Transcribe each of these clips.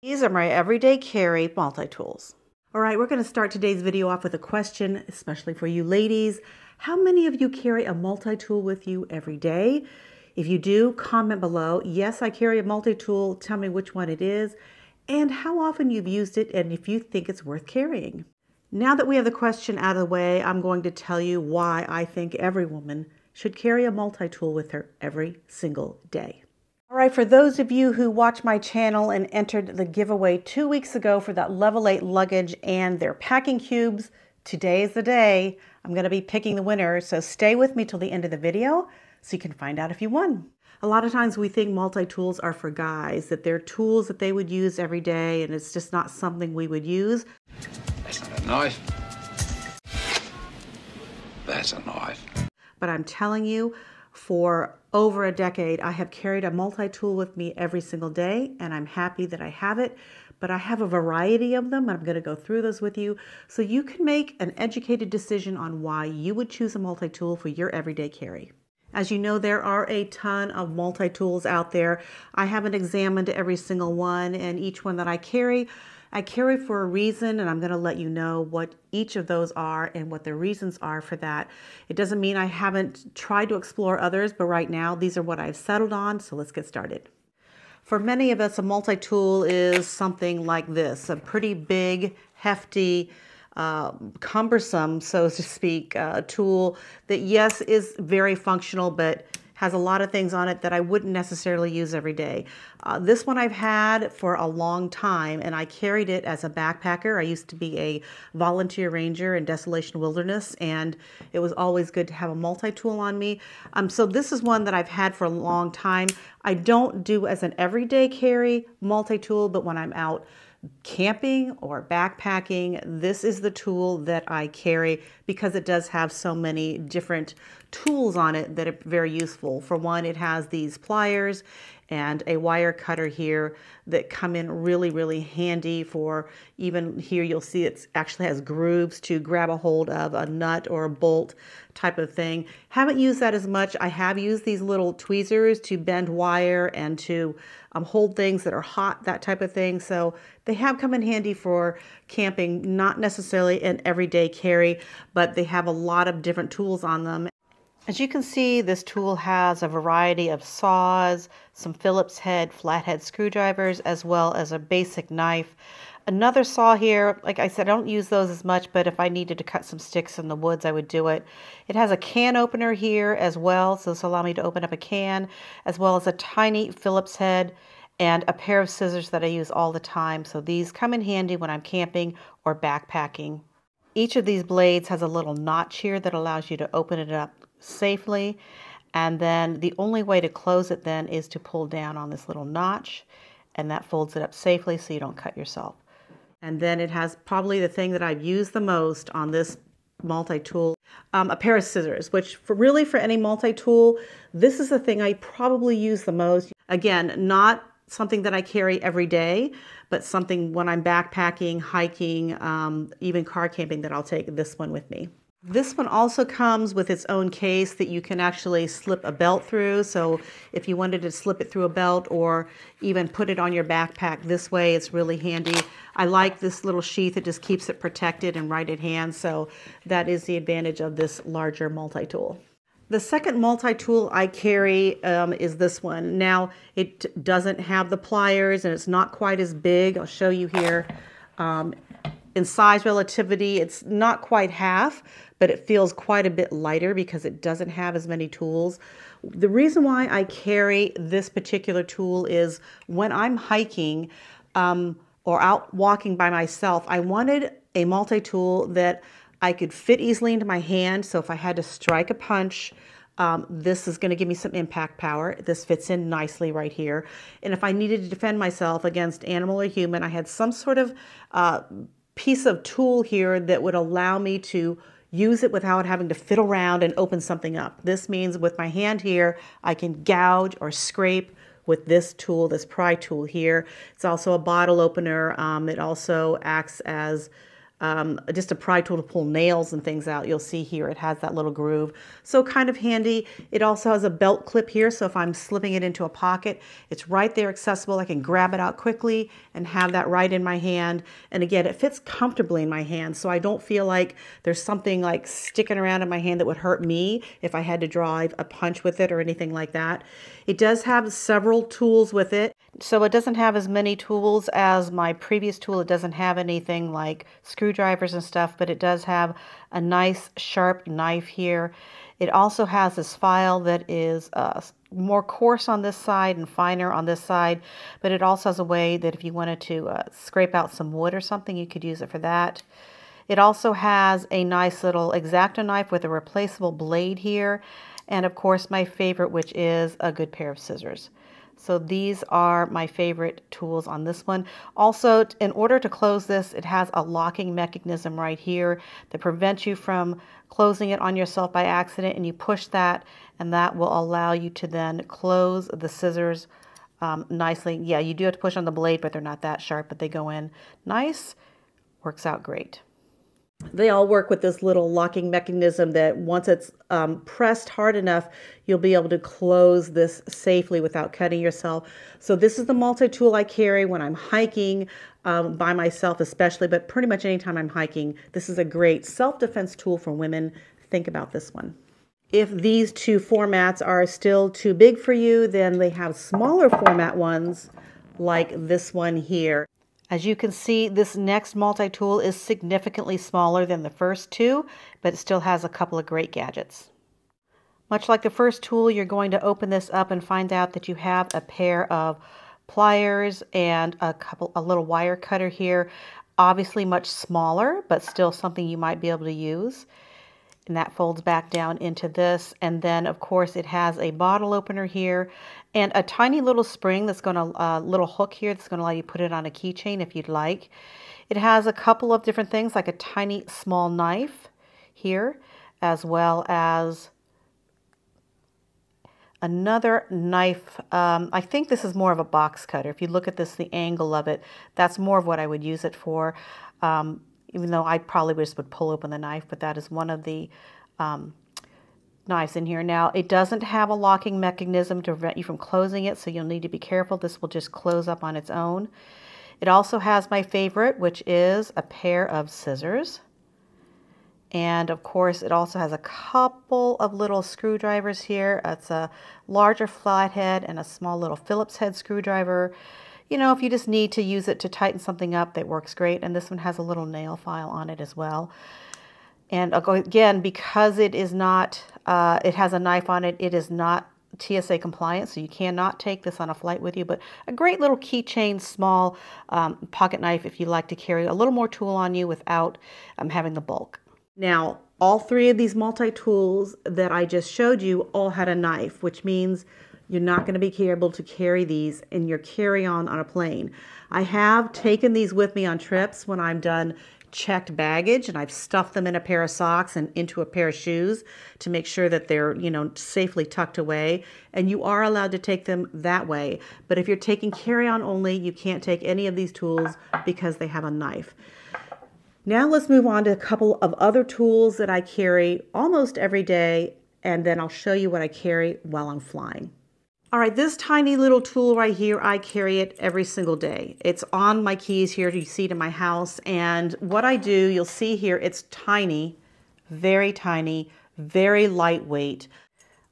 These are my everyday carry multi-tools. All right, we're going to start today's video off with a question, especially for you ladies. How many of you carry a multi-tool with you every day? If you do, comment below. Yes, I carry a multi-tool. Tell me which one it is and how often you've used it and if you think it's worth carrying. Now that we have the question out of the way, I'm going to tell you why I think every woman should carry a multi-tool with her every single day. All right, for those of you who watch my channel and entered the giveaway two weeks ago for that level 8 luggage and their packing cubes, today is the day. I'm going to be picking the winner, so stay with me till the end of the video so you can find out if you won. A lot of times we think multi-tools are for guys, that they're tools that they would use every day and it's just not something we would use. That's not a knife. That's a knife. But I'm telling you, for over a decade, I have carried a multi-tool with me every single day and I'm happy that I have it. But I have a variety of them and I'm going to go through those with you so you can make an educated decision on why you would choose a multi-tool for your everyday carry. As you know, there are a ton of multi-tools out there. I haven't examined every single one and each one that I carry. I carry for a reason and I'm going to let you know what each of those are and what the reasons are for that. It doesn't mean I haven't tried to explore others, but right now these are what I've settled on, so let's get started. For many of us, a multi-tool is something like this, a pretty big, hefty, uh, cumbersome, so to speak, uh, tool that, yes, is very functional, but has a lot of things on it that I wouldn't necessarily use every day. Uh, this one I've had for a long time and I carried it as a backpacker. I used to be a volunteer ranger in Desolation Wilderness and it was always good to have a multi-tool on me. Um, so this is one that I've had for a long time. I don't do as an everyday carry multi-tool, but when I'm out camping or backpacking, this is the tool that I carry because it does have so many different tools on it that are very useful. For one, it has these pliers and a wire cutter here that come in really, really handy for even here you'll see it actually has grooves to grab a hold of a nut or a bolt type of thing. Haven't used that as much. I have used these little tweezers to bend wire and to um, hold things that are hot, that type of thing. So they have come in handy for camping, not necessarily an everyday carry, but they have a lot of different tools on them. As you can see, this tool has a variety of saws, some Phillips head flathead screwdrivers, as well as a basic knife. Another saw here, like I said, I don't use those as much, but if I needed to cut some sticks in the woods, I would do it. It has a can opener here as well, so this will allow me to open up a can, as well as a tiny Phillips head and a pair of scissors that I use all the time. So these come in handy when I'm camping or backpacking. Each of these blades has a little notch here that allows you to open it up safely. And then the only way to close it then is to pull down on this little notch and that folds it up safely so you don't cut yourself. And then it has probably the thing that I've used the most on this multi-tool, um, a pair of scissors, which for really for any multi-tool, this is the thing I probably use the most. Again, not something that I carry every day, but something when I'm backpacking, hiking, um, even car camping that I'll take this one with me. This one also comes with its own case that you can actually slip a belt through. So if you wanted to slip it through a belt or even put it on your backpack this way, it's really handy. I like this little sheath. It just keeps it protected and right at hand. So that is the advantage of this larger multi-tool. The second multi-tool I carry um, is this one. Now, it doesn't have the pliers and it's not quite as big. I'll show you here. Um, in size relativity, it's not quite half, but it feels quite a bit lighter because it doesn't have as many tools. The reason why I carry this particular tool is when I'm hiking um, or out walking by myself, I wanted a multi-tool that I could fit easily into my hand. So if I had to strike a punch, um, this is going to give me some impact power. This fits in nicely right here. And if I needed to defend myself against animal or human, I had some sort of uh, piece of tool here that would allow me to use it without having to fiddle around and open something up. This means with my hand here, I can gouge or scrape with this tool, this pry tool here. It's also a bottle opener. Um, it also acts as um, just a pry tool to pull nails and things out. You'll see here it has that little groove. So kind of handy. It also has a belt clip here. So if I'm slipping it into a pocket, it's right there accessible. I can grab it out quickly and have that right in my hand. And again, it fits comfortably in my hand. So I don't feel like there's something like sticking around in my hand that would hurt me if I had to drive a punch with it or anything like that. It does have several tools with it. So it doesn't have as many tools as my previous tool. It doesn't have anything like screwdrivers and stuff, but it does have a nice sharp knife here. It also has this file that is uh, more coarse on this side and finer on this side, but it also has a way that if you wanted to uh, scrape out some wood or something, you could use it for that. It also has a nice little X-Acto knife with a replaceable blade here, and of course my favorite, which is a good pair of scissors. So these are my favorite tools on this one. Also, in order to close this, it has a locking mechanism right here that prevents you from closing it on yourself by accident and you push that and that will allow you to then close the scissors um, nicely. Yeah, you do have to push on the blade, but they're not that sharp, but they go in nice. Works out great. They all work with this little locking mechanism that once it's um, pressed hard enough, you'll be able to close this safely without cutting yourself. So this is the multi-tool I carry when I'm hiking um, by myself especially, but pretty much anytime I'm hiking. This is a great self-defense tool for women. Think about this one. If these two formats are still too big for you, then they have smaller format ones like this one here. As you can see, this next multi-tool is significantly smaller than the first two, but it still has a couple of great gadgets. Much like the first tool, you're going to open this up and find out that you have a pair of pliers and a couple a little wire cutter here. Obviously much smaller, but still something you might be able to use and that folds back down into this. And then of course it has a bottle opener here and a tiny little spring that's going to, a uh, little hook here that's going to allow you to put it on a keychain if you'd like. It has a couple of different things like a tiny small knife here as well as another knife. Um, I think this is more of a box cutter. If you look at this, the angle of it, that's more of what I would use it for. Um, even though I probably just would pull open the knife, but that is one of the um, knives in here. Now, it doesn't have a locking mechanism to prevent you from closing it, so you'll need to be careful. This will just close up on its own. It also has my favorite, which is a pair of scissors. And of course, it also has a couple of little screwdrivers here. It's a larger flathead and a small little Phillips head screwdriver you know, if you just need to use it to tighten something up, that works great. And this one has a little nail file on it as well. And again, because it is not, uh, it has a knife on it, it is not TSA compliant, so you cannot take this on a flight with you, but a great little keychain, small um, pocket knife if you like to carry a little more tool on you without um, having the bulk. Now, all three of these multi-tools that I just showed you all had a knife, which means you're not going to be able to carry these in your carry-on on a plane. I have taken these with me on trips when I'm done checked baggage and I've stuffed them in a pair of socks and into a pair of shoes to make sure that they're, you know, safely tucked away. And you are allowed to take them that way. But if you're taking carry-on only, you can't take any of these tools because they have a knife. Now let's move on to a couple of other tools that I carry almost every day and then I'll show you what I carry while I'm flying. All right, this tiny little tool right here, I carry it every single day. It's on my keys here, you see it in my house. And what I do, you'll see here, it's tiny, very tiny, very lightweight.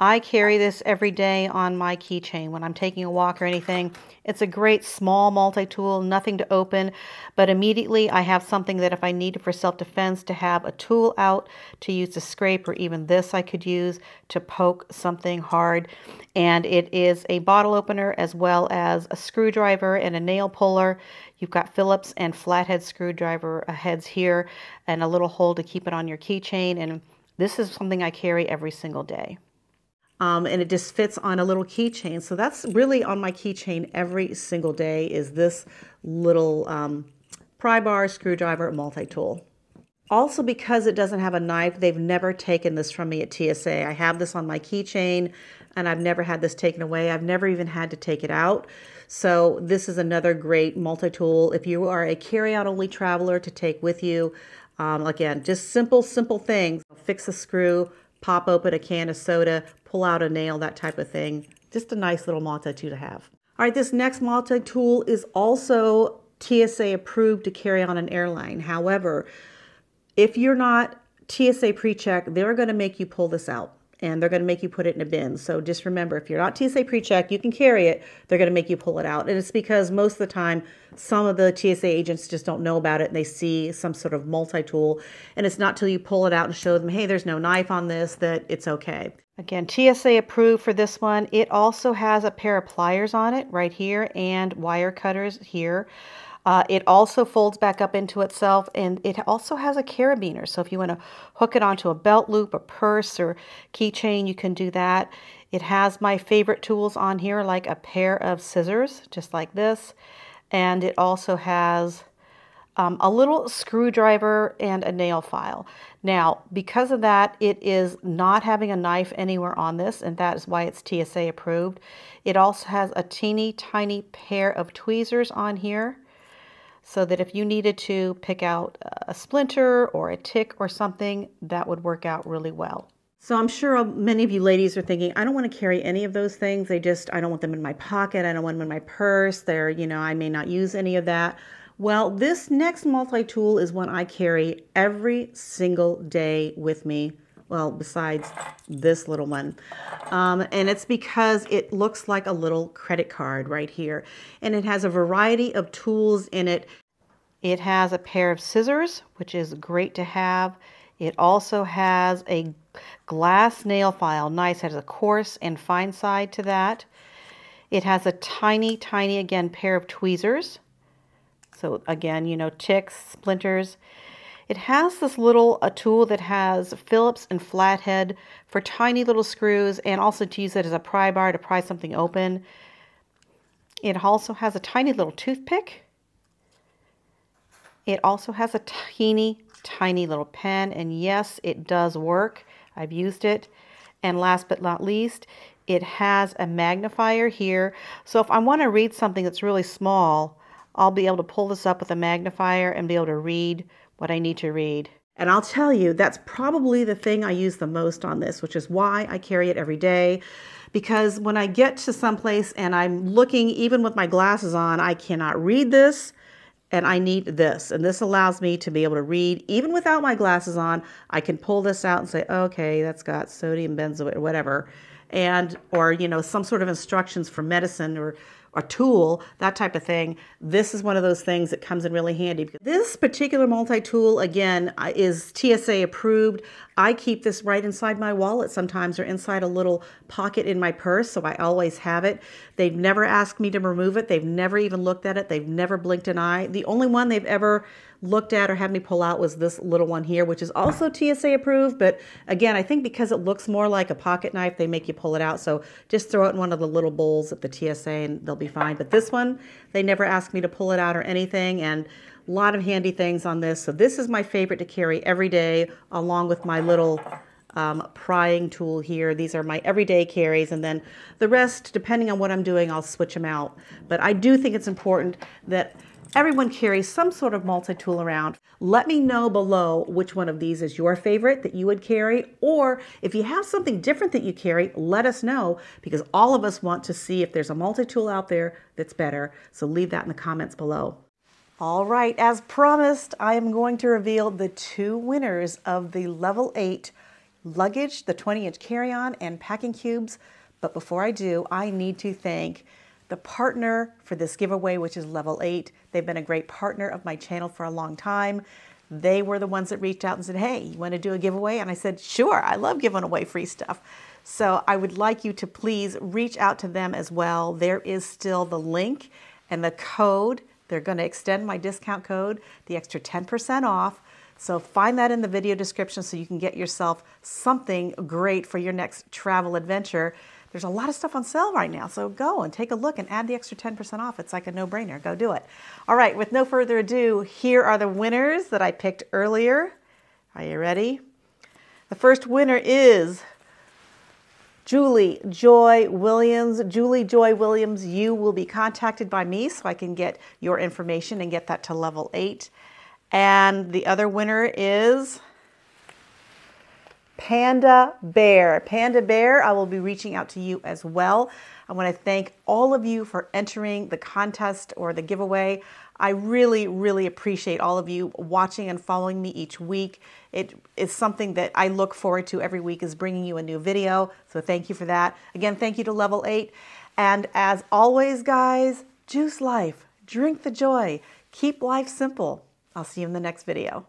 I carry this every day on my keychain when I'm taking a walk or anything. It's a great small multi-tool, nothing to open, but immediately I have something that if I need it for self-defense to have a tool out to use to scrape or even this I could use to poke something hard. And it is a bottle opener as well as a screwdriver and a nail puller. You've got Phillips and flathead screwdriver uh, heads here and a little hole to keep it on your keychain. And this is something I carry every single day um, and it just fits on a little keychain. So that's really on my keychain every single day is this little um, pry bar, screwdriver, multi-tool. Also, because it doesn't have a knife, they've never taken this from me at TSA. I have this on my keychain and I've never had this taken away. I've never even had to take it out. So this is another great multi-tool if you are a carry-on only traveler to take with you. Um, again, just simple, simple things. Fix a screw, pop open a can of soda, pull out a nail, that type of thing. Just a nice little multi-tool to have. All right, this next multi-tool is also TSA approved to carry on an airline. However, if you're not TSA pre-check, they're going to make you pull this out and they're going to make you put it in a bin. So just remember, if you're not TSA pre-check, you can carry it. They're going to make you pull it out. And it's because most of the time, some of the TSA agents just don't know about it and they see some sort of multi-tool. And it's not till you pull it out and show them, hey, there's no knife on this, that it's okay. Again, TSA approved for this one. It also has a pair of pliers on it right here and wire cutters here. Uh, it also folds back up into itself and it also has a carabiner. So if you want to hook it onto a belt loop, a purse, or keychain, you can do that. It has my favorite tools on here, like a pair of scissors, just like this. And it also has um, a little screwdriver and a nail file. Now, because of that, it is not having a knife anywhere on this, and that is why it's TSA approved. It also has a teeny tiny pair of tweezers on here so that if you needed to pick out a splinter or a tick or something, that would work out really well. So I'm sure many of you ladies are thinking, I don't want to carry any of those things. They just, I don't want them in my pocket. I don't want them in my purse. They're, you know, I may not use any of that. Well, this next multi-tool is one I carry every single day with me. Well, besides this little one. Um, and it's because it looks like a little credit card right here. And it has a variety of tools in it. It has a pair of scissors, which is great to have. It also has a glass nail file. Nice, it has a coarse and fine side to that. It has a tiny, tiny, again, pair of tweezers. So again, you know, ticks, splinters. It has this little a tool that has Phillips and flathead for tiny little screws and also to use it as a pry bar to pry something open. It also has a tiny little toothpick. It also has a teeny, tiny little pen and yes, it does work. I've used it. And last but not least, it has a magnifier here. So if I want to read something that's really small, I'll be able to pull this up with a magnifier and be able to read what I need to read. And I'll tell you, that's probably the thing I use the most on this, which is why I carry it every day. Because when I get to someplace and I'm looking, even with my glasses on, I cannot read this and I need this. And this allows me to be able to read, even without my glasses on. I can pull this out and say, okay, that's got sodium benzoate or whatever. And, or, you know, some sort of instructions for medicine or a tool, that type of thing, this is one of those things that comes in really handy. This particular multi-tool, again, is TSA approved. I keep this right inside my wallet sometimes or inside a little pocket in my purse, so I always have it. They've never asked me to remove it. They've never even looked at it. They've never blinked an eye. The only one they've ever looked at or had me pull out was this little one here, which is also TSA approved. But again, I think because it looks more like a pocket knife, they make you pull it out. So just throw it in one of the little bowls at the TSA and they'll be fine. But this one, they never asked me to pull it out or anything. And a lot of handy things on this. So this is my favorite to carry every day along with my little um, prying tool here. These are my everyday carries, and then the rest, depending on what I'm doing, I'll switch them out. But I do think it's important that Everyone carries some sort of multi-tool around. Let me know below which one of these is your favorite that you would carry, or if you have something different that you carry, let us know because all of us want to see if there's a multi-tool out there that's better. So leave that in the comments below. All right, as promised, I am going to reveal the two winners of the Level 8 luggage, the 20-inch carry-on, and packing cubes. But before I do, I need to thank the partner for this giveaway, which is Level 8. They've been a great partner of my channel for a long time. They were the ones that reached out and said, hey, you want to do a giveaway? And I said, sure, I love giving away free stuff. So I would like you to please reach out to them as well. There is still the link and the code. They're going to extend my discount code, the extra 10% off. So find that in the video description so you can get yourself something great for your next travel adventure. There's a lot of stuff on sale right now, so go and take a look and add the extra 10% off. It's like a no-brainer. Go do it. All right, with no further ado, here are the winners that I picked earlier. Are you ready? The first winner is Julie Joy Williams. Julie Joy Williams, you will be contacted by me so I can get your information and get that to level eight. And the other winner is Panda Bear. Panda Bear, I will be reaching out to you as well. I want to thank all of you for entering the contest or the giveaway. I really, really appreciate all of you watching and following me each week. It is something that I look forward to every week is bringing you a new video. So thank you for that. Again, thank you to Level 8. And as always, guys, juice life, drink the joy, keep life simple. I'll see you in the next video.